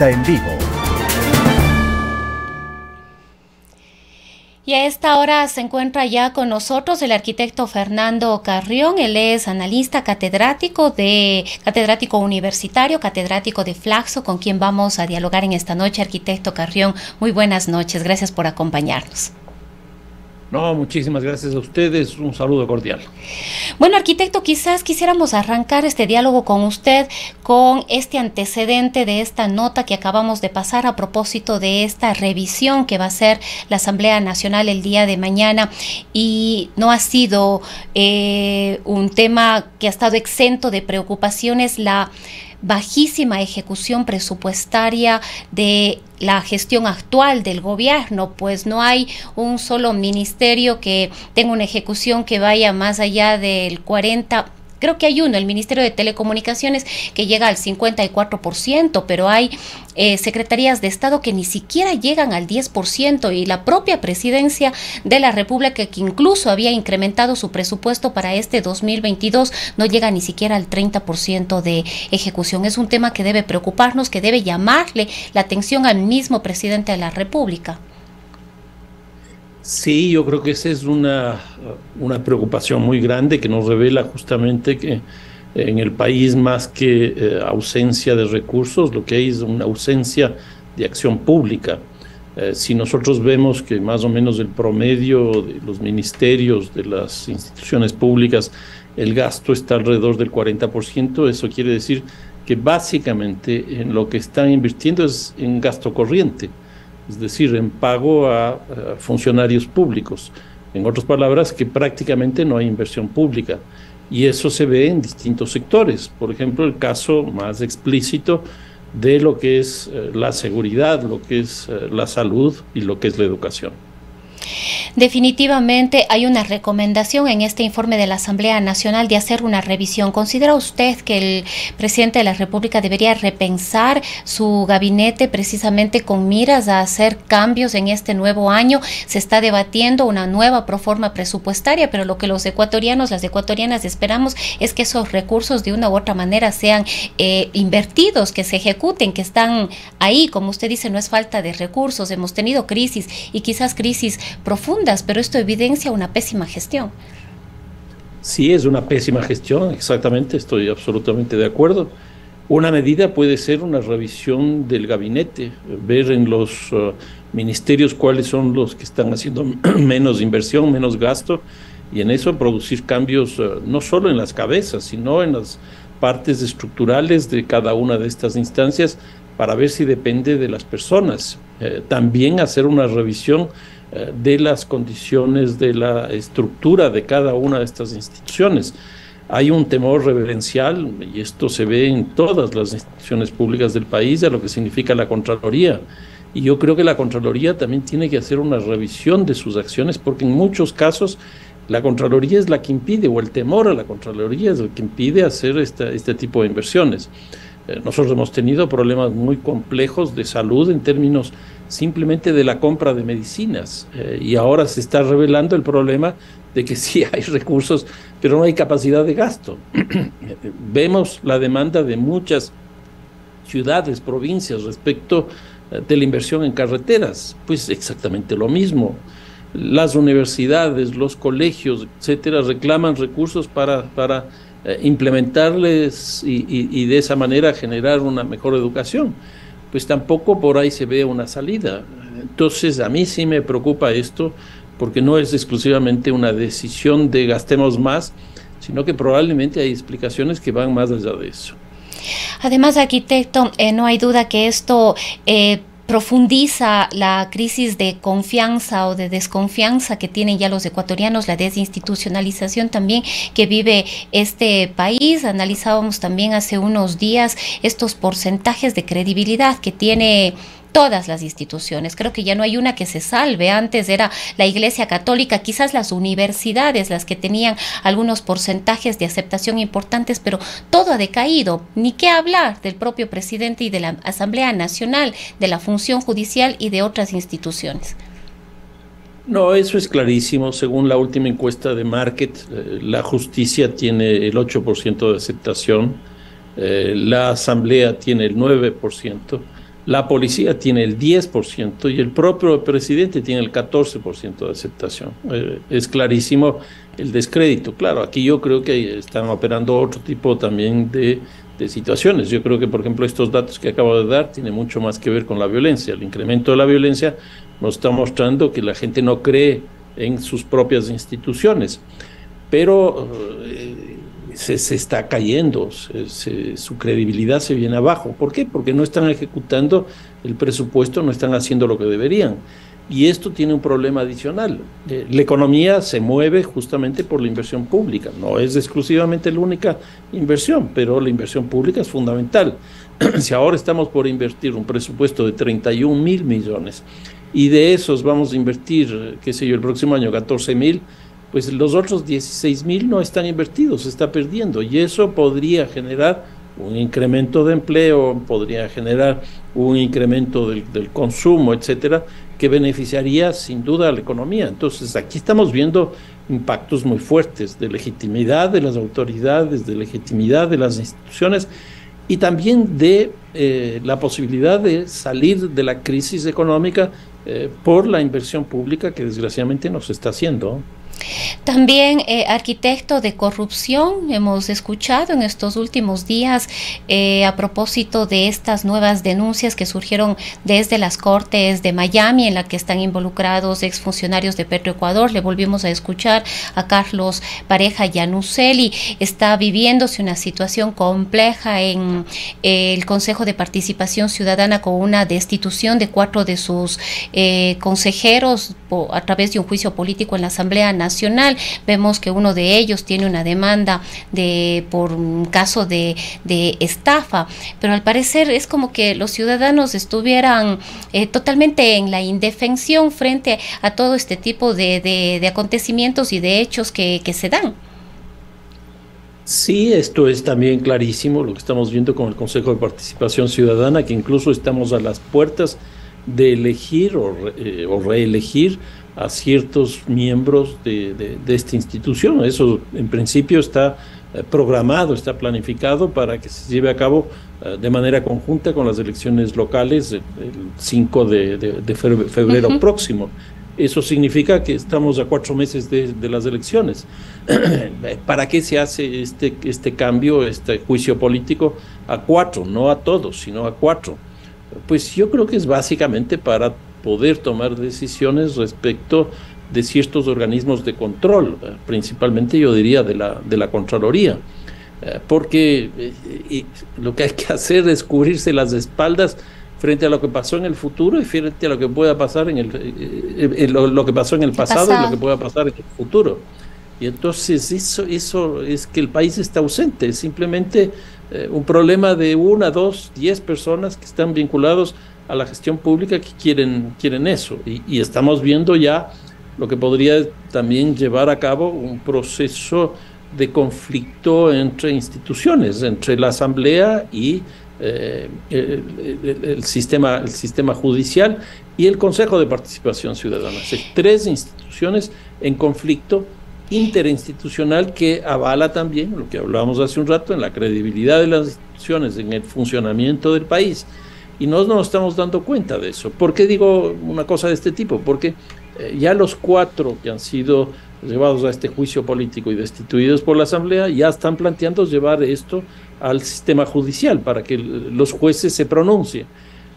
En vivo. Y a esta hora se encuentra ya con nosotros el arquitecto Fernando Carrión. Él es analista catedrático de catedrático universitario, catedrático de Flaxo, con quien vamos a dialogar en esta noche. Arquitecto Carrión, muy buenas noches. Gracias por acompañarnos. No, muchísimas gracias a ustedes. Un saludo cordial. Bueno, arquitecto, quizás quisiéramos arrancar este diálogo con usted con este antecedente de esta nota que acabamos de pasar a propósito de esta revisión que va a hacer la Asamblea Nacional el día de mañana y no ha sido eh, un tema que ha estado exento de preocupaciones la bajísima ejecución presupuestaria de la gestión actual del gobierno, pues no hay un solo ministerio que tenga una ejecución que vaya más allá del 40 Creo que hay uno, el Ministerio de Telecomunicaciones, que llega al 54%, pero hay eh, secretarías de Estado que ni siquiera llegan al 10% y la propia presidencia de la República, que incluso había incrementado su presupuesto para este 2022, no llega ni siquiera al 30% de ejecución. Es un tema que debe preocuparnos, que debe llamarle la atención al mismo presidente de la República. Sí, yo creo que esa es una, una preocupación muy grande que nos revela justamente que en el país más que eh, ausencia de recursos, lo que hay es una ausencia de acción pública. Eh, si nosotros vemos que más o menos el promedio de los ministerios, de las instituciones públicas, el gasto está alrededor del 40%, eso quiere decir que básicamente en lo que están invirtiendo es en gasto corriente es decir, en pago a, funcionarios públicos. En otras palabras, que prácticamente no hay inversión pública. Y eso se ve en distintos sectores. Por ejemplo, el caso más explícito de lo que es eh, la seguridad, lo que es eh, la salud y lo que es la educación. Definitivamente hay una recomendación en este informe de la Asamblea Nacional de hacer una revisión. ¿Considera usted que el presidente de la República debería repensar su gabinete precisamente con miras a hacer cambios en este nuevo año? Se está debatiendo una nueva proforma presupuestaria, pero lo que los ecuatorianos, las ecuatorianas esperamos es que esos recursos de una u otra manera sean eh, invertidos, que se ejecuten, que están ahí. Como usted dice, no es falta de recursos. Hemos tenido crisis y quizás crisis profundas, pero esto evidencia una pésima gestión. Sí, es una pésima gestión, exactamente, estoy absolutamente de acuerdo. Una medida puede ser una revisión del gabinete, ver en los uh, ministerios cuáles son los que están haciendo menos inversión, menos gasto, y en eso producir cambios uh, no solo en las cabezas, sino en las partes estructurales de cada una de estas instancias para ver si depende de las personas. Eh, también hacer una revisión de las condiciones de la estructura de cada una de estas instituciones. Hay un temor reverencial, y esto se ve en todas las instituciones públicas del país, de lo que significa la Contraloría. Y yo creo que la Contraloría también tiene que hacer una revisión de sus acciones, porque en muchos casos la Contraloría es la que impide, o el temor a la Contraloría es el que impide hacer este tipo de inversiones. Eh, nosotros hemos tenido problemas muy complejos de salud en términos simplemente de la compra de medicinas eh, y ahora se está revelando el problema de que sí hay recursos, pero no hay capacidad de gasto. Vemos la demanda de muchas ciudades, provincias respecto eh, de la inversión en carreteras, pues exactamente lo mismo. Las universidades, los colegios, etcétera, reclaman recursos para, para eh, implementarles y, de esa manera generar una mejor educación. Pues tampoco por ahí se ve una salida. Entonces a mí sí me preocupa esto porque no es exclusivamente una decisión de gastemos más, sino que probablemente hay explicaciones que van más allá de eso. Además, arquitecto, eh, no hay duda que esto eh, profundiza la crisis de confianza o de desconfianza que tienen ya los ecuatorianos, la desinstitucionalización también que vive este país. Analizábamos también hace unos días estos porcentajes de credibilidad que tiene todas las instituciones. Creo que ya no hay una que se salve. Antes era la Iglesia Católica, quizás las universidades las que tenían algunos porcentajes de aceptación importantes, pero todo ha decaído. Ni qué hablar del propio presidente y de la Asamblea Nacional, de la función judicial y de otras instituciones. No, eso es clarísimo. Según la última encuesta de Market, eh, la justicia tiene el 8% de aceptación, eh, la Asamblea tiene el 9%, la policía tiene el 10% y el propio presidente tiene el 14% de aceptación. Eh, es clarísimo el descrédito. Claro, aquí yo creo que están operando otro tipo también de, de, situaciones. Yo creo que, por ejemplo, estos datos que acabo de dar tienen mucho más que ver con la violencia. El incremento de la violencia nos está mostrando que la gente no cree en sus propias instituciones. Pero se, está cayendo, su credibilidad se viene abajo. ¿Por qué? Porque no están ejecutando el presupuesto, no están haciendo lo que deberían. Y esto tiene un problema adicional. Eh, la economía se mueve justamente por la inversión pública. No es exclusivamente la única inversión, pero la inversión pública es fundamental. si ahora estamos por invertir un presupuesto de 31 mil millones y de esos vamos a invertir, qué sé yo, el próximo año 14 mil, pues los otros 16 mil no están invertidos, se está perdiendo y eso podría generar un incremento de empleo, podría generar un incremento del, consumo, etcétera, que beneficiaría sin duda a la economía. Entonces, aquí estamos viendo impactos muy fuertes de legitimidad de las autoridades, de legitimidad de las instituciones y también de eh, la posibilidad de salir de la crisis económica eh, por la inversión pública que desgraciadamente nos está haciendo. También eh, arquitecto de corrupción, hemos escuchado en estos últimos días eh, a propósito de estas nuevas denuncias que surgieron desde las Cortes de Miami en la que están involucrados exfuncionarios de Petroecuador. Le volvimos a escuchar a Carlos Pareja Yanuseli. Está viviéndose una situación compleja en eh, el Consejo de Participación Ciudadana con una destitución de cuatro de sus consejeros a través de un juicio político en la Asamblea Nacional. Vemos que uno de ellos tiene una demanda de por un caso de, estafa, pero al parecer es como que los ciudadanos estuvieran eh, totalmente en la indefensión frente a todo este tipo de, acontecimientos y de hechos que, que se dan. Sí, esto es también clarísimo, lo que estamos viendo con el Consejo de Participación Ciudadana, que incluso estamos a las puertas de elegir o, eh, o reelegir a ciertos miembros de, esta institución. Eso en principio está eh, programado, está planificado para que se lleve a cabo eh, de manera conjunta con las elecciones locales el 5 de, febrero próximo. Eso significa que estamos a cuatro meses de, las elecciones. ¿Para qué se hace este, este cambio, este juicio político a cuatro? No a todos, sino a cuatro. Pues yo creo que es básicamente para poder tomar decisiones respecto de ciertos organismos de control, eh, principalmente yo diría de la, de la Contraloría, eh, porque eh, lo que hay que hacer es cubrirse las espaldas frente a lo que pasó en el futuro y frente a lo que pueda pasar en el, lo, que pasó en el pasado, y lo que pueda pasar en el futuro. Y entonces eso, eso es que el país está ausente, es simplemente un problema de una, dos, diez personas que están vinculados a la gestión pública que quieren, quieren eso. Y, estamos viendo ya lo que podría también llevar a cabo un proceso de conflicto entre instituciones, entre la Asamblea y eh, el, sistema, el sistema judicial y el Consejo de Participación Ciudadana. tres instituciones en conflicto interinstitucional que avala también lo que hablábamos hace un rato en la credibilidad de las instituciones, en el funcionamiento del país y no nos estamos dando cuenta de eso. ¿Por qué digo una cosa de este tipo? Porque eh, ya los cuatro que han sido llevados a este juicio político y destituidos por la Asamblea ya están planteando llevar esto al sistema judicial para que los jueces se pronuncien.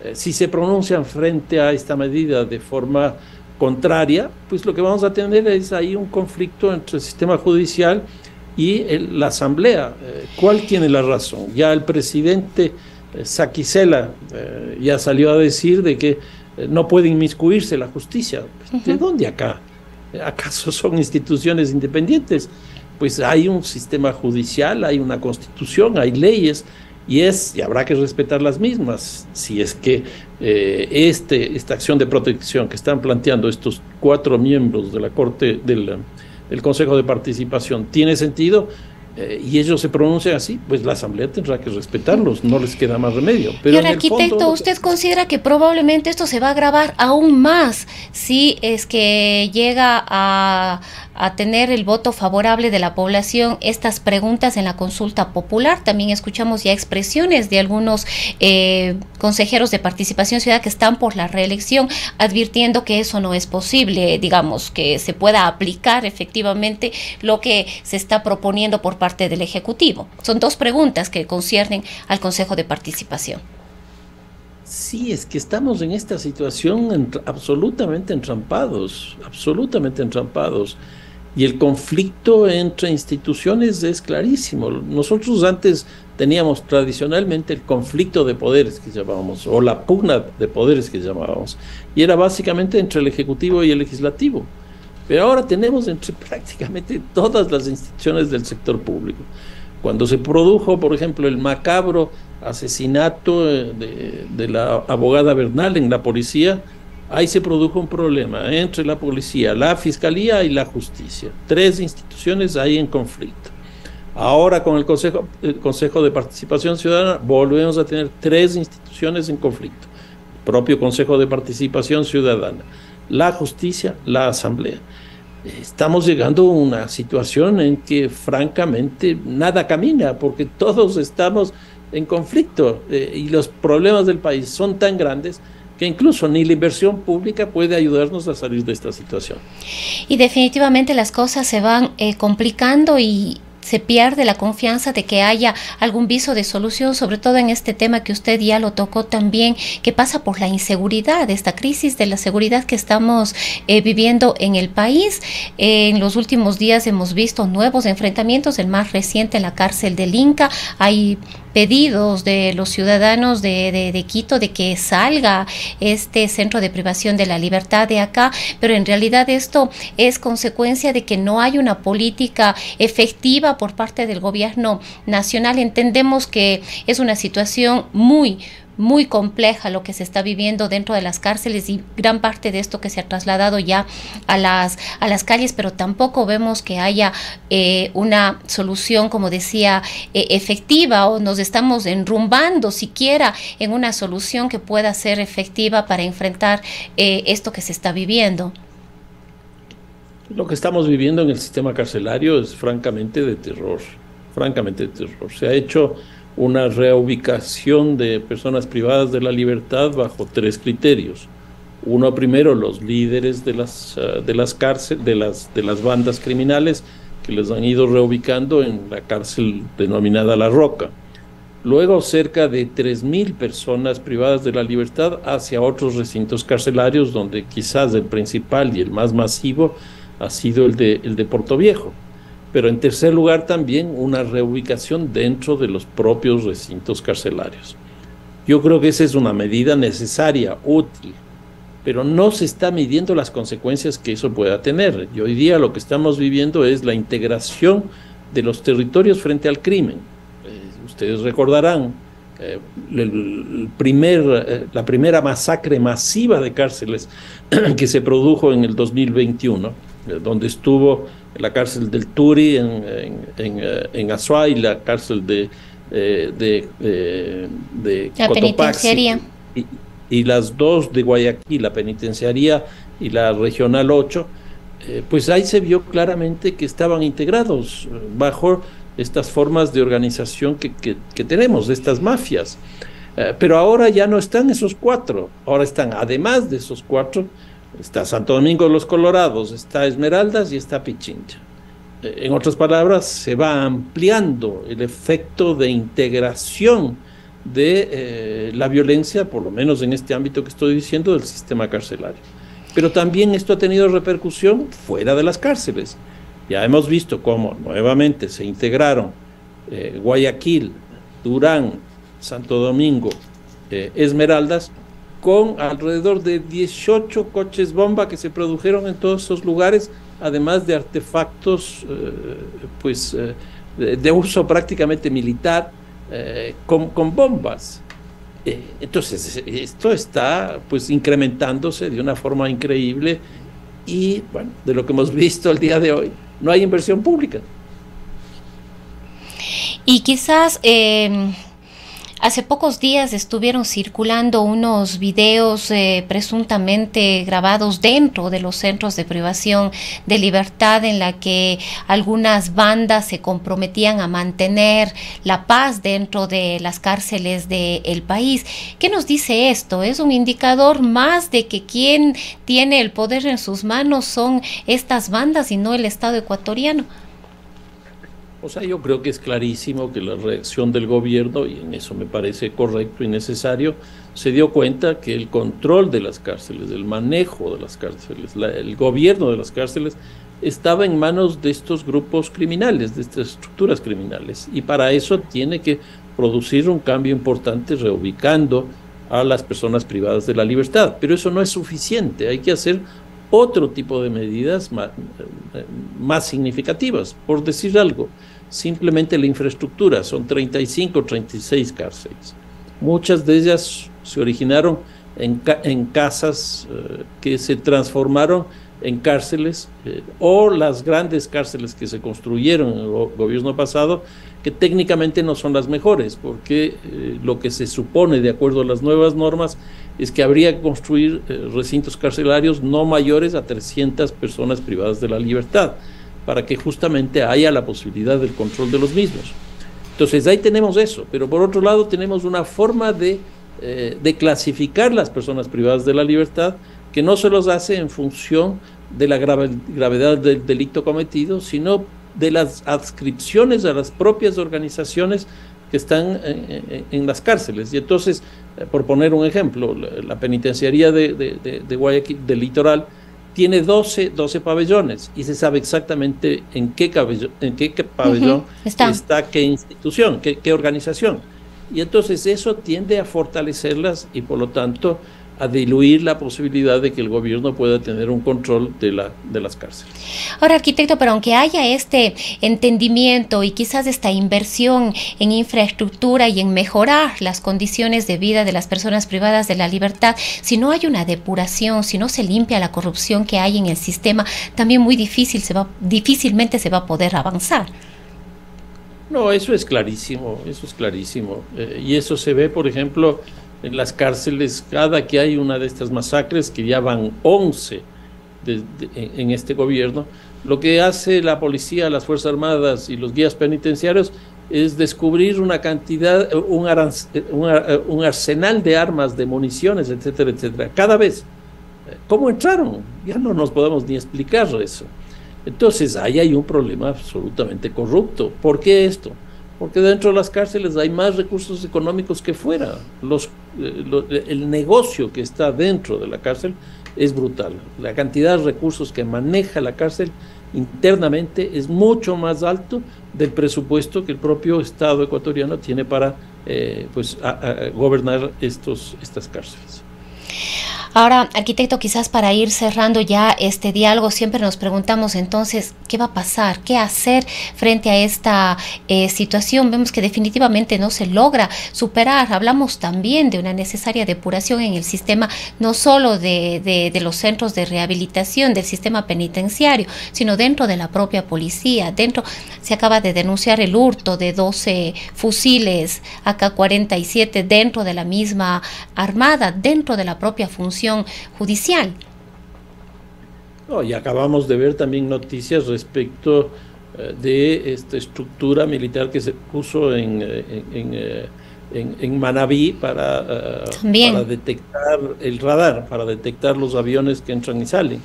Eh, si se pronuncian frente a esta medida de forma contraria, pues lo que vamos a tener es ahí un conflicto entre el sistema judicial y la Asamblea. Eh, ¿Cuál tiene la razón? Ya el presidente eh, Saquicela eh, ya salió a decir de que no puede inmiscuirse la justicia. ¿De dónde acá? ¿Acaso son instituciones independientes? Pues hay un sistema judicial, hay una constitución, hay leyes y es y habrá que respetar las mismas. Si es que este, esta acción de protección que están planteando estos cuatro miembros de la Corte del, del Consejo de Participación tiene sentido, eh, y ellos se pronuncian así, pues la Asamblea tendrá que respetarlos, no les queda más remedio. Pero el arquitecto, ¿usted considera que probablemente esto se va a agravar aún más si es que llega a, a tener el voto favorable de la población estas preguntas en la consulta popular. También escuchamos ya expresiones de algunos eh, consejeros de participación ciudadana que están por la reelección advirtiendo que eso no es posible, digamos, que se pueda aplicar efectivamente lo que se está proponiendo por parte del Ejecutivo. Son dos preguntas que conciernen al Consejo de Participación. Sí, es que estamos en esta situación absolutamente entrampados, absolutamente entrampados. Y el conflicto entre instituciones es clarísimo. Nosotros antes teníamos tradicionalmente el conflicto de poderes que llamábamos, o la pugna de poderes que llamábamos, y era básicamente entre el Ejecutivo y el Legislativo. Pero ahora tenemos entre prácticamente todas las instituciones del sector público. Cuando se produjo, por ejemplo, el macabro asesinato eh, de, la abogada Bernal en la policía, ahí se produjo un problema entre la policía, la fiscalía y la justicia. Tres instituciones ahí en conflicto. Ahora con el Consejo, el Consejo de Participación Ciudadana volvemos a tener tres instituciones en conflicto. El propio Consejo de Participación Ciudadana, la justicia, la Asamblea. Estamos llegando a una situación en que francamente nada camina porque todos estamos en conflicto eh, y los problemas del país son tan grandes que incluso ni la inversión pública puede ayudarnos a salir de esta situación. Y definitivamente las cosas se van eh, complicando y se pierde la confianza de que haya algún viso de solución, sobre todo en este tema que usted ya lo tocó también, que pasa por la inseguridad, esta crisis de la seguridad que estamos eh, viviendo en el país. en los últimos días hemos visto nuevos enfrentamientos, el más reciente en la cárcel del Inca. Hay pedidos de los ciudadanos de, de, Quito de que salga este centro de privación de la libertad de acá, pero en realidad esto es consecuencia de que no hay una política efectiva por parte del gobierno nacional. Entendemos que es una situación muy, muy compleja lo que se está viviendo dentro de las cárceles y gran parte de esto que se ha trasladado ya a las, a las calles, pero tampoco vemos que haya eh, una solución, como decía, eh, efectiva o nos estamos enrumbando siquiera en una solución que pueda ser efectiva para enfrentar eh, esto que se está viviendo. Lo que estamos viviendo en el sistema carcelario es francamente de terror, francamente de terror. Se ha hecho una reubicación de personas privadas de la libertad bajo tres criterios. Uno primero, los líderes de las, ah, de las de las, de las bandas criminales que les han ido reubicando en la cárcel denominada La Roca. Luego, cerca de 3.000 personas privadas de la libertad hacia otros recintos carcelarios, donde quizás el principal y el más masivo ha sido el de, el de Puerto Viejo pero en tercer lugar también una reubicación dentro de los propios recintos carcelarios. Yo creo que esa es una medida necesaria, útil, pero no se está midiendo las consecuencias que eso pueda tener. Y hoy día lo que estamos viviendo es la integración de los territorios frente al crimen. Eh, ustedes recordarán eh, eh, la primera masacre masiva de cárceles que se produjo en el 2021, donde estuvo la cárcel del Turi en, en, en, Azuay, la cárcel de, eh, de, eh, de la penitenciaría. Y, y, las dos de Guayaquil, la penitenciaría y la regional 8, eh, pues ahí se vio claramente que estaban integrados bajo estas formas de organización que, que, que tenemos, de estas mafias. pero ahora ya no están esos cuatro, ahora están, además de esos cuatro, Está Santo Domingo de los Colorados, está Esmeraldas y está Pichincha. Eh, en otras palabras, se va ampliando el efecto de integración de eh, la violencia, por lo menos en este ámbito que estoy diciendo, del sistema carcelario. Pero también esto ha tenido repercusión fuera de las cárceles. Ya hemos visto cómo nuevamente se integraron eh, Guayaquil, Durán, Santo Domingo, Esmeraldas, con alrededor de 18 coches bomba que se produjeron en todos esos lugares, además de artefactos eh, pues, eh, de, uso prácticamente militar eh, con, con, bombas. entonces, esto está pues incrementándose de una forma increíble y, bueno, de lo que hemos visto el día de hoy, no hay inversión pública. Y quizás Hace pocos días estuvieron circulando unos videos eh, presuntamente grabados dentro de los centros de privación de libertad en la que algunas bandas se comprometían a mantener la paz dentro de las cárceles del país. ¿Qué nos dice esto? ¿Es un indicador más de que quien tiene el poder en sus manos son estas bandas y no el Estado ecuatoriano? O sea, yo creo que es clarísimo que la reacción del gobierno, y en eso me parece correcto y necesario, se dio cuenta que el control de las cárceles, el manejo de las cárceles, el gobierno de las cárceles, estaba en manos de estos grupos criminales, de estas estructuras criminales. Y para eso tiene que producir un cambio importante reubicando a las personas privadas de la libertad. Pero eso no es suficiente, hay que hacer otro tipo de medidas más, más, significativas. Por decir algo, simplemente la infraestructura, son 35 o 36 cárceles. Muchas de ellas se originaron en, en casas eh, que se transformaron en cárceles eh, o las grandes cárceles que se construyeron en el gobierno pasado, que técnicamente no son las mejores, porque eh, lo que se supone de acuerdo a las nuevas normas es que habría que construir eh, recintos carcelarios no mayores a 300 personas privadas de la libertad, para que justamente haya la posibilidad del control de los mismos. Entonces ahí tenemos eso, pero por otro lado tenemos una forma de, eh, de clasificar las personas privadas de la libertad que no se los hace en función de la gravedad del delito cometido, sino de las adscripciones a las propias organizaciones que están en, las cárceles. Y entonces, eh, por poner un ejemplo, la, penitenciaría de, Guayaquil, del litoral, tiene 12, 12 pabellones y se sabe exactamente en qué, en qué pabellón está. qué institución, qué, qué organización. Y entonces eso tiende a fortalecerlas y por lo tanto a diluir la posibilidad de que el gobierno pueda tener un control de, la, de las cárceles. Ahora, arquitecto, pero aunque haya este entendimiento y quizás esta inversión en infraestructura y en mejorar las condiciones de vida de las personas privadas de la libertad, si no hay una depuración, si no se limpia la corrupción que hay en el sistema, también muy difícil se va, difícilmente se va a poder avanzar. No, eso es clarísimo, eso es clarísimo. Eh, y eso se ve, por ejemplo, en las cárceles, cada que hay una de estas masacres, que ya van 11 en este gobierno, lo que hace la policía, las Fuerzas Armadas y los guías penitenciarios es descubrir una cantidad, un, un arsenal de armas, de municiones, etcétera, etcétera, cada vez. ¿Cómo entraron? Ya no nos podemos ni explicar eso. Entonces, ahí hay un problema absolutamente corrupto. ¿Por qué esto? Porque dentro de las cárceles hay más recursos económicos que fuera. Los, eh, el negocio que está dentro de la cárcel es brutal. La cantidad de recursos que maneja la cárcel internamente es mucho más alto del presupuesto que el propio Estado ecuatoriano tiene para eh, pues, gobernar estos, estas cárceles. Ahora, arquitecto, quizás para ir cerrando ya este diálogo, siempre nos preguntamos entonces, ¿qué va a pasar? ¿Qué hacer frente a esta eh, situación? Vemos que definitivamente no se logra superar. Hablamos también de una necesaria depuración en el sistema, no solo de, los centros de rehabilitación, del sistema penitenciario, sino dentro de la propia policía. Dentro, se acaba de denunciar el hurto de 12 fusiles AK-47 dentro de la misma armada, dentro de la propia función judicial. y acabamos de ver también noticias respecto eh, de esta estructura militar que se puso en, eh, eh, en, en, Manabí para, para detectar el radar, para detectar los aviones que entran y salen.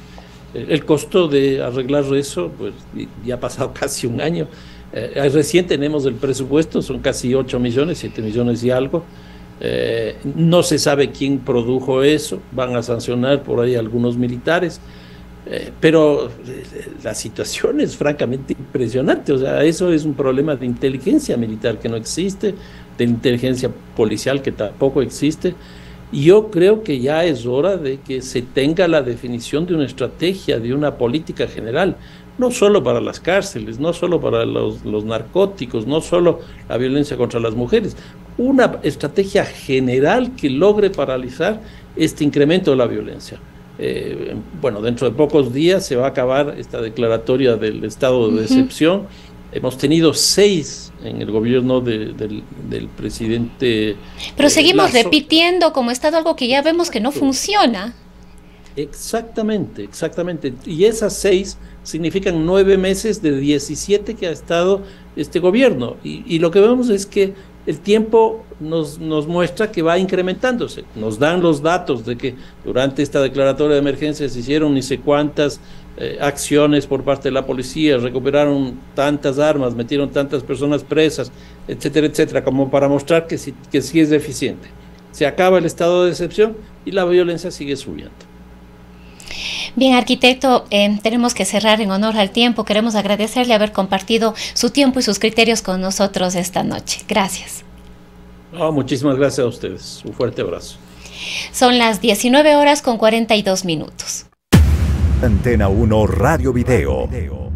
El costo de arreglar eso, pues ya ha pasado casi un año. recién tenemos el presupuesto, son casi 8 millones, 7 millones y algo. Eh, no se sabe quién produjo eso, van a sancionar por ahí algunos militares, eh, pero eh, la situación es francamente impresionante, o sea, eso es un problema de inteligencia militar que no existe, de inteligencia policial que tampoco existe, y yo creo que ya es hora de que se tenga la definición de una estrategia, de una política general, no solo para las cárceles, no solo para los, los narcóticos, no solo la violencia contra las mujeres, una estrategia general que logre paralizar este incremento de la violencia. Eh, bueno, dentro de pocos días se va a acabar esta declaratoria del estado de excepción Hemos tenido seis en el gobierno del, presidente. Pero seguimos repitiendo como Estado algo que ya vemos que no funciona. Exactamente, exactamente. Y esas seis significan nueve meses de 17 que ha estado este gobierno. Y, lo que vemos es que el tiempo nos, nos, muestra que va incrementándose. Nos dan los datos de que durante esta declaratoria de emergencia se hicieron ni sé cuántas eh, acciones por parte de la policía, recuperaron tantas armas, metieron tantas personas presas, etcétera, etcétera, como para mostrar que sí, que sí es eficiente. Se acaba el estado de excepción y la violencia sigue subiendo. Bien, arquitecto, eh, tenemos que cerrar en honor al tiempo. Queremos agradecerle haber compartido su tiempo y sus criterios con nosotros esta noche. Gracias. muchísimas gracias a ustedes. Un fuerte abrazo. Son las 19 horas con 42 minutos. Antena 1 Radio Video.